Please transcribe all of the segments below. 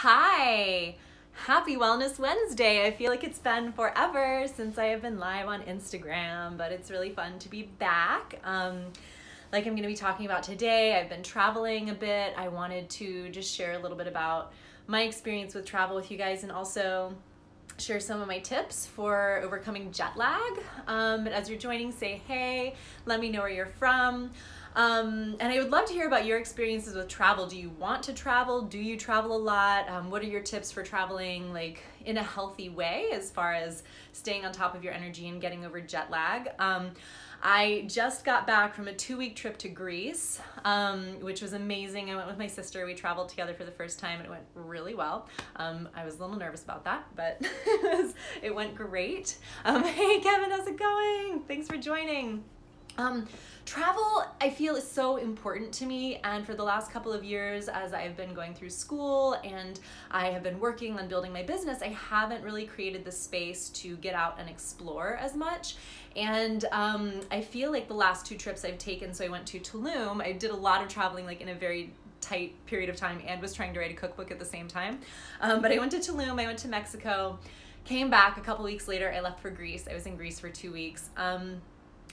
Hi! Happy Wellness Wednesday! I feel like it's been forever since I have been live on Instagram, but it's really fun to be back. Um, like I'm going to be talking about today, I've been traveling a bit. I wanted to just share a little bit about my experience with travel with you guys and also share some of my tips for overcoming jet lag. Um, but as you're joining, say hey, let me know where you're from. Um, and I would love to hear about your experiences with travel. Do you want to travel? Do you travel a lot? Um, what are your tips for traveling like in a healthy way as far as staying on top of your energy and getting over jet lag? Um, I just got back from a two week trip to Greece, um, which was amazing. I went with my sister. We traveled together for the first time and it went really well. Um, I was a little nervous about that, but it, it went great. Um, hey, Kevin, how's it going? Thanks for joining. Um, travel, I feel, is so important to me. And for the last couple of years, as I've been going through school and I have been working on building my business, I haven't really created the space to get out and explore as much. And um, I feel like the last two trips I've taken, so I went to Tulum, I did a lot of traveling, like in a very tight period of time and was trying to write a cookbook at the same time. Um, but I went to Tulum, I went to Mexico, came back a couple weeks later, I left for Greece. I was in Greece for two weeks. Um,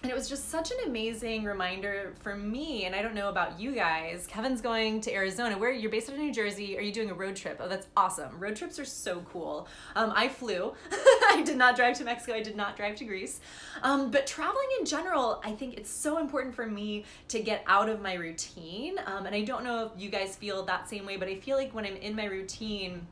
and it was just such an amazing reminder for me and i don't know about you guys kevin's going to arizona. Where you're based out of new jersey. Are you doing a road trip? Oh that's awesome. Road trips are so cool. Um, i flew. I did not drive to mexico. I did not drive to greece. Um, but traveling in general i think it's so important for me to get out of my routine. Um, and i don't know if you guys feel that same way but i feel like when i'm in my routine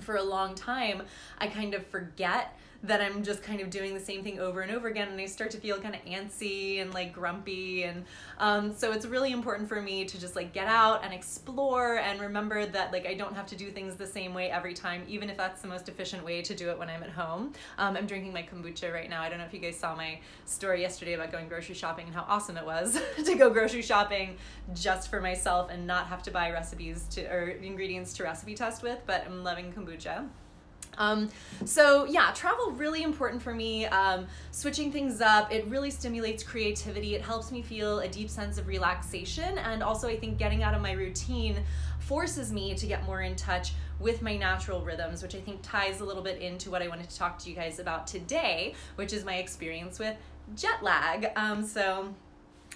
for a long time i kind of forget that I'm just kind of doing the same thing over and over again and I start to feel kind of antsy and like grumpy and um, so it's really important for me to just like get out and explore and remember that like I don't have to do things the same way every time even if that's the most efficient way to do it when I'm at home. Um, I'm drinking my kombucha right now. I don't know if you guys saw my story yesterday about going grocery shopping and how awesome it was to go grocery shopping just for myself and not have to buy recipes to or ingredients to recipe test with but I'm loving kombucha. Um, so yeah, travel really important for me. Um, switching things up, it really stimulates creativity. It helps me feel a deep sense of relaxation. And also I think getting out of my routine forces me to get more in touch with my natural rhythms, which I think ties a little bit into what I wanted to talk to you guys about today, which is my experience with jet lag. Um, so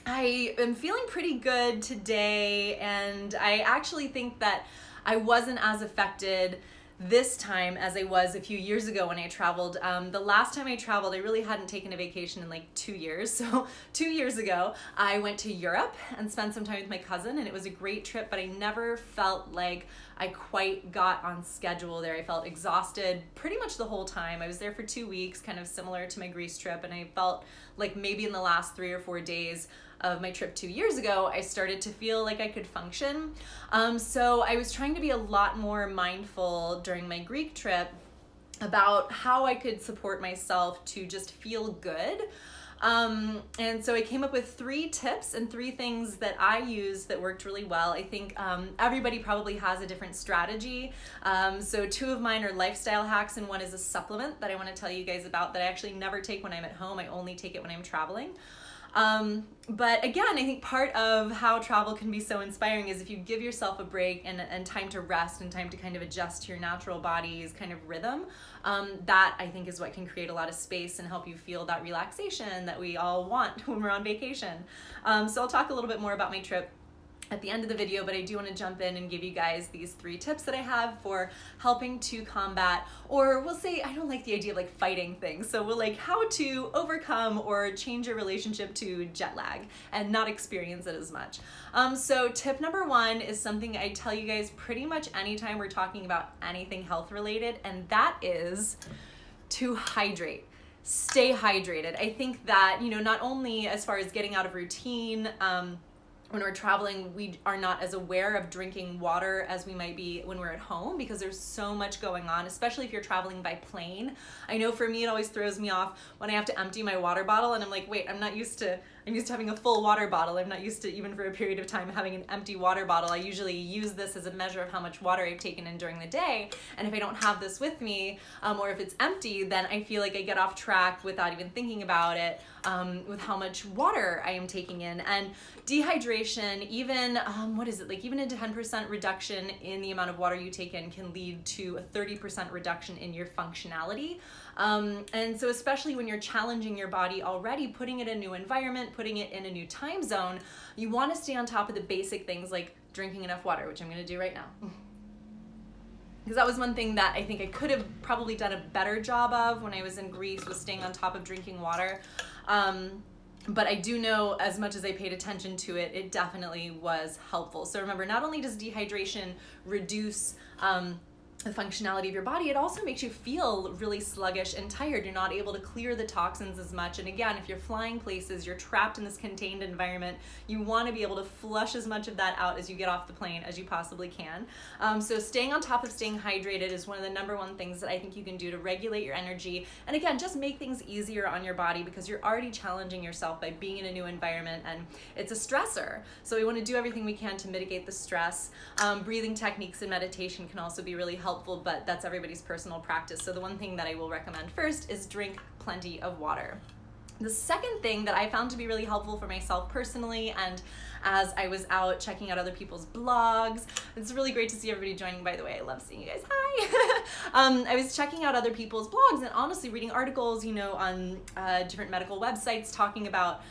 I am feeling pretty good today. And I actually think that I wasn't as affected this time as I was a few years ago when I traveled. Um, the last time I traveled, I really hadn't taken a vacation in like two years. So two years ago, I went to Europe and spent some time with my cousin and it was a great trip, but I never felt like I quite got on schedule there. I felt exhausted pretty much the whole time. I was there for two weeks, kind of similar to my Greece trip, and I felt like maybe in the last three or four days, of my trip two years ago, I started to feel like I could function. Um, so I was trying to be a lot more mindful during my Greek trip about how I could support myself to just feel good. Um, and so I came up with three tips and three things that I used that worked really well. I think um, everybody probably has a different strategy. Um, so two of mine are lifestyle hacks and one is a supplement that I want to tell you guys about that I actually never take when I'm at home. I only take it when I'm traveling. Um, but again, I think part of how travel can be so inspiring is if you give yourself a break and, and time to rest and time to kind of adjust to your natural body's kind of rhythm. Um, that I think is what can create a lot of space and help you feel that relaxation that we all want when we're on vacation. Um, so I'll talk a little bit more about my trip at the end of the video, but I do want to jump in and give you guys these three tips that I have for helping to combat, or we'll say, I don't like the idea of like fighting things. So we'll like how to overcome or change your relationship to jet lag and not experience it as much. Um, so tip number one is something I tell you guys pretty much anytime we're talking about anything health related, and that is to hydrate stay hydrated. I think that, you know, not only as far as getting out of routine, um, when we're traveling, we are not as aware of drinking water as we might be when we're at home because there's so much going on, especially if you're traveling by plane. I know for me, it always throws me off when I have to empty my water bottle and I'm like, wait, I'm not used to, I'm used to having a full water bottle. I'm not used to even for a period of time having an empty water bottle. I usually use this as a measure of how much water I've taken in during the day. And if I don't have this with me, um, or if it's empty, then I feel like I get off track without even thinking about it um, with how much water I am taking in. And dehydration, even, um, what is it, like even a 10% reduction in the amount of water you take in can lead to a 30% reduction in your functionality. Um, and so especially when you're challenging your body already, putting it in a new environment, putting it in a new time zone, you wanna stay on top of the basic things like drinking enough water, which I'm gonna do right now. because that was one thing that I think I could have probably done a better job of when I was in Greece was staying on top of drinking water. Um, but I do know as much as I paid attention to it, it definitely was helpful. So remember, not only does dehydration reduce um, the functionality of your body, it also makes you feel really sluggish and tired. You're not able to clear the toxins as much. And again, if you're flying places, you're trapped in this contained environment, you want to be able to flush as much of that out as you get off the plane as you possibly can. Um, so staying on top of staying hydrated is one of the number one things that I think you can do to regulate your energy. And again, just make things easier on your body because you're already challenging yourself by being in a new environment and it's a stressor. So we want to do everything we can to mitigate the stress. Um, breathing techniques and meditation can also be really helpful helpful, but that's everybody's personal practice. So the one thing that I will recommend first is drink plenty of water. The second thing that I found to be really helpful for myself personally and as I was out checking out other people's blogs. It's really great to see everybody joining, by the way. I love seeing you guys. Hi! um, I was checking out other people's blogs and honestly reading articles, you know, on uh, different medical websites talking about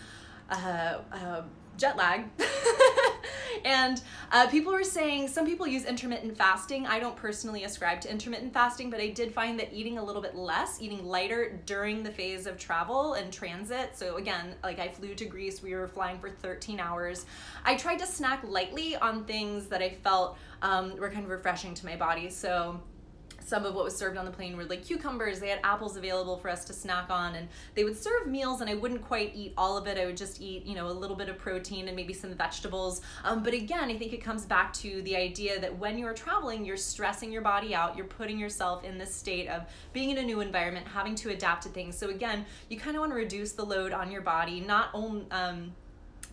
uh, uh, jet lag. and uh, people were saying some people use intermittent fasting. I don't personally ascribe to intermittent fasting, but I did find that eating a little bit less, eating lighter during the phase of travel and transit. So again, like I flew to Greece, we were flying for 13 hours. I tried to snack lightly on things that I felt um, were kind of refreshing to my body. So some of what was served on the plane were like cucumbers. They had apples available for us to snack on, and they would serve meals, and I wouldn't quite eat all of it. I would just eat, you know, a little bit of protein and maybe some vegetables. Um, but again, I think it comes back to the idea that when you're traveling, you're stressing your body out. You're putting yourself in this state of being in a new environment, having to adapt to things. So again, you kind of want to reduce the load on your body, not only. Um,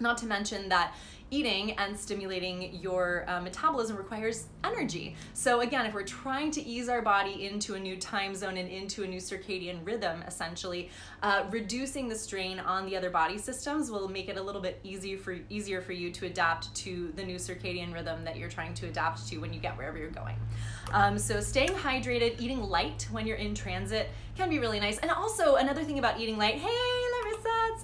not to mention that eating and stimulating your uh, metabolism requires energy. So again, if we're trying to ease our body into a new time zone and into a new circadian rhythm, essentially, uh, reducing the strain on the other body systems will make it a little bit easier for easier for you to adapt to the new circadian rhythm that you're trying to adapt to when you get wherever you're going. Um, so staying hydrated, eating light when you're in transit can be really nice. And also another thing about eating light, hey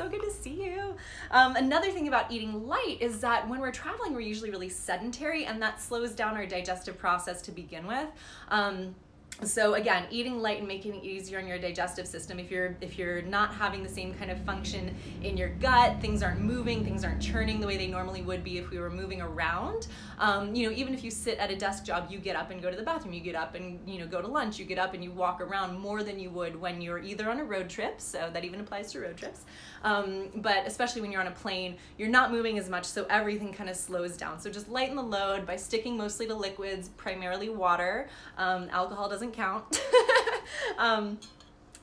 so good to see you. Um, another thing about eating light is that when we're traveling, we're usually really sedentary and that slows down our digestive process to begin with. Um, so again eating light and making it easier on your digestive system. If you're if you're not having the same kind of function in your gut things aren't moving things aren't churning the way they normally would be if we were moving around. Um, you know even if you sit at a desk job you get up and go to the bathroom you get up and you know go to lunch you get up and you walk around more than you would when you're either on a road trip so that even applies to road trips. Um, but especially when you're on a plane you're not moving as much so everything kind of slows down. So just lighten the load by sticking mostly to liquids primarily water. Um, alcohol doesn't doesn't count. um,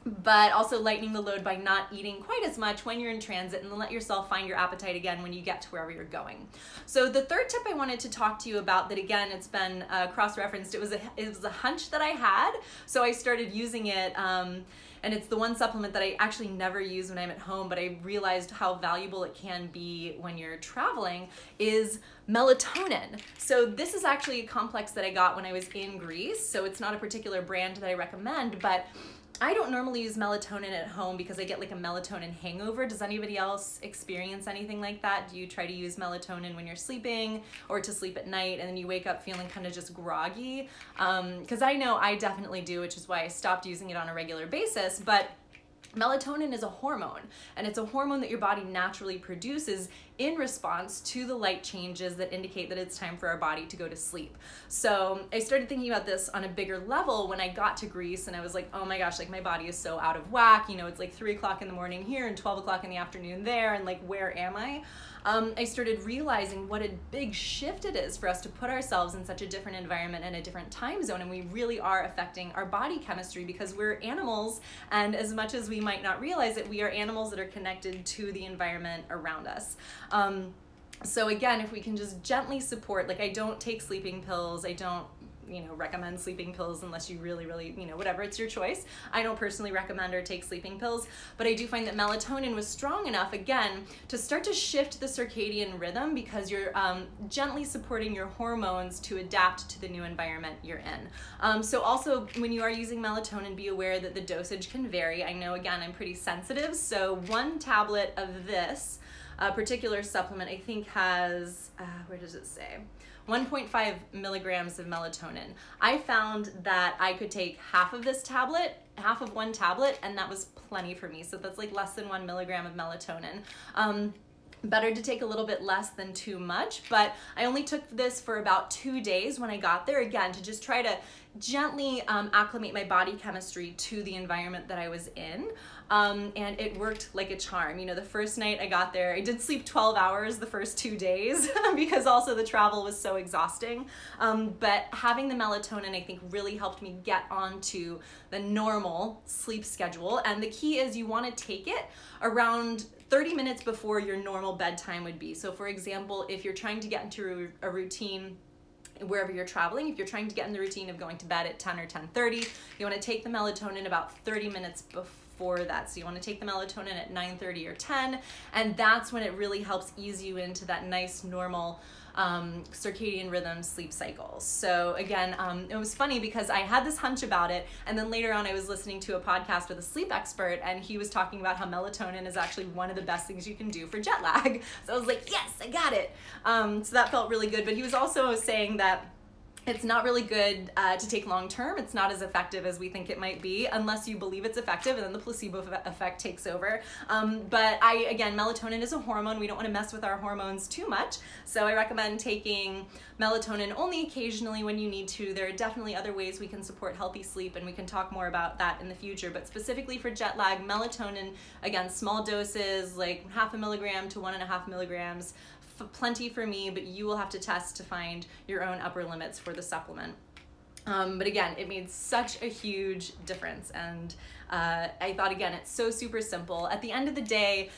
but also lightening the load by not eating quite as much when you're in transit and let yourself find your appetite again when you get to wherever you're going. So the third tip I wanted to talk to you about that again it's been uh, cross-referenced it was a it was a hunch that I had so I started using it um, and it's the one supplement that I actually never use when I'm at home, but I realized how valuable it can be when you're traveling, is melatonin. So this is actually a complex that I got when I was in Greece, so it's not a particular brand that I recommend, but I don't normally use melatonin at home because I get like a melatonin hangover. Does anybody else experience anything like that? Do you try to use melatonin when you're sleeping or to sleep at night and then you wake up feeling kind of just groggy? Because um, I know I definitely do, which is why I stopped using it on a regular basis. But Melatonin is a hormone, and it's a hormone that your body naturally produces in response to the light changes that indicate that it's time for our body to go to sleep. So I started thinking about this on a bigger level when I got to Greece, and I was like, oh my gosh, like my body is so out of whack. You know, it's like three o'clock in the morning here and 12 o'clock in the afternoon there, and like, where am I? Um, I started realizing what a big shift it is for us to put ourselves in such a different environment and a different time zone. And we really are affecting our body chemistry because we're animals. And as much as we might not realize it, we are animals that are connected to the environment around us. Um, so again, if we can just gently support, like I don't take sleeping pills, I don't you know recommend sleeping pills unless you really really you know whatever it's your choice. I don't personally recommend or take sleeping pills but i do find that melatonin was strong enough again to start to shift the circadian rhythm because you're um, gently supporting your hormones to adapt to the new environment you're in. Um, so also when you are using melatonin be aware that the dosage can vary. I know again i'm pretty sensitive so one tablet of this uh, particular supplement i think has uh, where does it say 1.5 milligrams of melatonin. I found that I could take half of this tablet, half of one tablet, and that was plenty for me. So that's like less than one milligram of melatonin. Um, better to take a little bit less than too much but I only took this for about two days when I got there again to just try to gently um, acclimate my body chemistry to the environment that I was in um, and it worked like a charm. You know, the first night I got there, I did sleep 12 hours the first two days because also the travel was so exhausting. Um, but having the melatonin, I think, really helped me get onto the normal sleep schedule. And the key is you want to take it around 30 minutes before your normal bedtime would be. So, for example, if you're trying to get into a routine wherever you're traveling if you're trying to get in the routine of going to bed at 10 or 10.30 you want to take the melatonin about 30 minutes before that. So you want to take the melatonin at 9:30 or 10, and that's when it really helps ease you into that nice normal um, circadian rhythm sleep cycles. So again, um, it was funny because I had this hunch about it, and then later on I was listening to a podcast with a sleep expert, and he was talking about how melatonin is actually one of the best things you can do for jet lag. So I was like, yes, I got it. Um, so that felt really good. But he was also saying that it's not really good uh, to take long term. It's not as effective as we think it might be unless you believe it's effective and then the placebo effect takes over. Um, but I, again, melatonin is a hormone. We don't want to mess with our hormones too much. So I recommend taking melatonin only occasionally when you need to. There are definitely other ways we can support healthy sleep and we can talk more about that in the future. But specifically for jet lag, melatonin, again, small doses, like half a milligram to one and a half milligrams plenty for me, but you will have to test to find your own upper limits for the supplement. Um, but again, it made such a huge difference. And uh, I thought, again, it's so super simple. At the end of the day,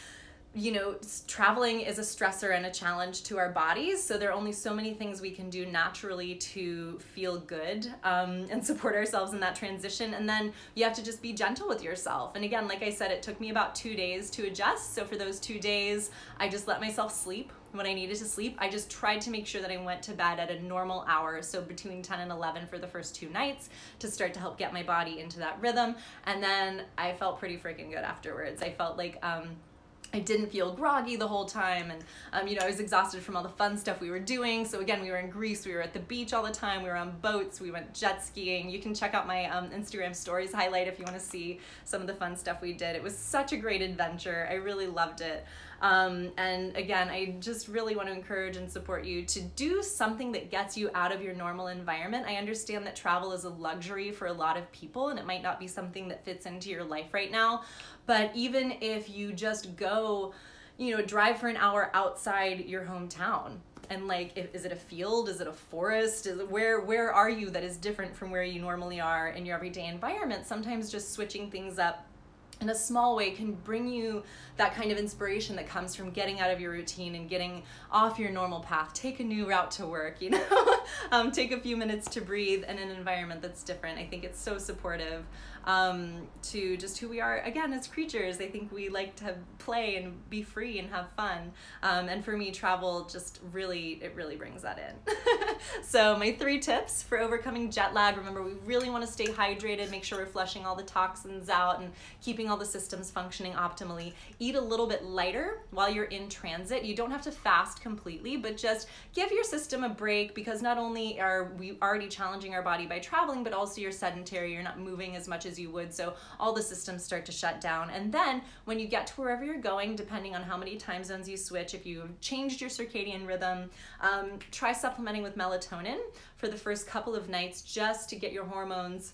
you know, traveling is a stressor and a challenge to our bodies. So there are only so many things we can do naturally to feel good um, and support ourselves in that transition. And then you have to just be gentle with yourself. And again, like I said, it took me about two days to adjust. So for those two days, I just let myself sleep when I needed to sleep. I just tried to make sure that I went to bed at a normal hour, so between 10 and 11 for the first two nights to start to help get my body into that rhythm. And then I felt pretty freaking good afterwards. I felt like, um, I didn't feel groggy the whole time and um, you know I was exhausted from all the fun stuff we were doing so again we were in Greece we were at the beach all the time we were on boats we went jet skiing you can check out my um, Instagram stories highlight if you want to see some of the fun stuff we did it was such a great adventure I really loved it um, and again, I just really want to encourage and support you to do something that gets you out of your normal environment. I understand that travel is a luxury for a lot of people and it might not be something that fits into your life right now, but even if you just go, you know, drive for an hour outside your hometown, and like is it a field? Is it a forest? Is it, where where are you that is different from where you normally are in your everyday environment? Sometimes just switching things up in a small way can bring you that kind of inspiration that comes from getting out of your routine and getting off your normal path. Take a new route to work you know? Um, take a few minutes to breathe in an environment that's different. I think it's so supportive um, to just who we are. Again as creatures i think we like to play and be free and have fun. Um, and for me travel just really it really brings that in so my three tips for overcoming jet lag. Remember we really want to stay hydrated make sure we're flushing all the toxins out and keeping all the systems functioning optimally. Eat a little bit lighter while you're in transit. You don't have to fast completely but just give your system a break because not only are we already challenging our body by traveling but also you're sedentary. You're not moving as much as you would. So all the systems start to shut down. And then when you get to wherever you're going depending on how many time zones you switch if you've changed your circadian rhythm um, try supplementing with melatonin for the first couple of nights just to get your hormones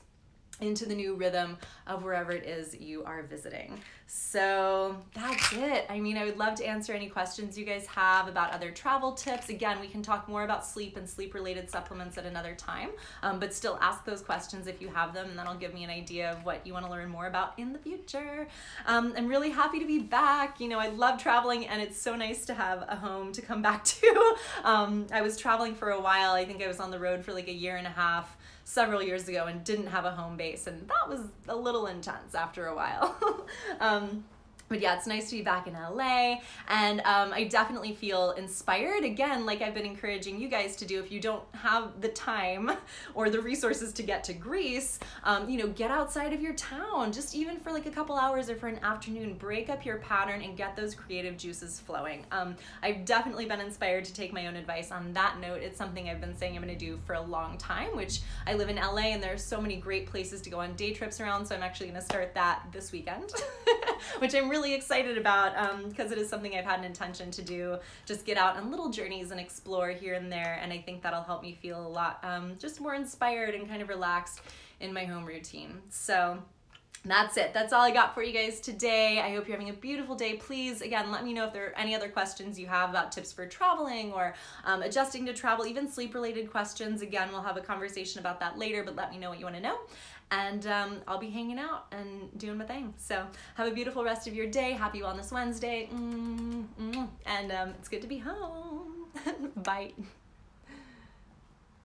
into the new rhythm of wherever it is you are visiting. So that's it. I mean, I would love to answer any questions you guys have about other travel tips. Again, we can talk more about sleep and sleep related supplements at another time, um, but still ask those questions if you have them, and that'll give me an idea of what you want to learn more about in the future. Um, I'm really happy to be back. You know, I love traveling, and it's so nice to have a home to come back to. Um, I was traveling for a while. I think I was on the road for like a year and a half several years ago and didn't have a home base, and that was a little intense after a while. um, but yeah, it's nice to be back in LA, and um, I definitely feel inspired again, like I've been encouraging you guys to do. If you don't have the time or the resources to get to Greece, um, you know, get outside of your town, just even for like a couple hours or for an afternoon, break up your pattern and get those creative juices flowing. Um, I've definitely been inspired to take my own advice on that note. It's something I've been saying I'm to do for a long time, which I live in LA and there are so many great places to go on day trips around, so I'm actually to start that this weekend, which I'm really excited about because um, it is something I've had an intention to do. Just get out on little journeys and explore here and there, and I think that'll help me feel a lot um, just more inspired and kind of relaxed in my home routine. So that's it. That's all I got for you guys today. I hope you're having a beautiful day. Please, again, let me know if there are any other questions you have about tips for traveling or um, adjusting to travel, even sleep related questions. Again, we'll have a conversation about that later, but let me know what you want to know and um, I'll be hanging out and doing my thing. So have a beautiful rest of your day. Happy Wellness Wednesday. Mm -hmm. And um, it's good to be home. Bye.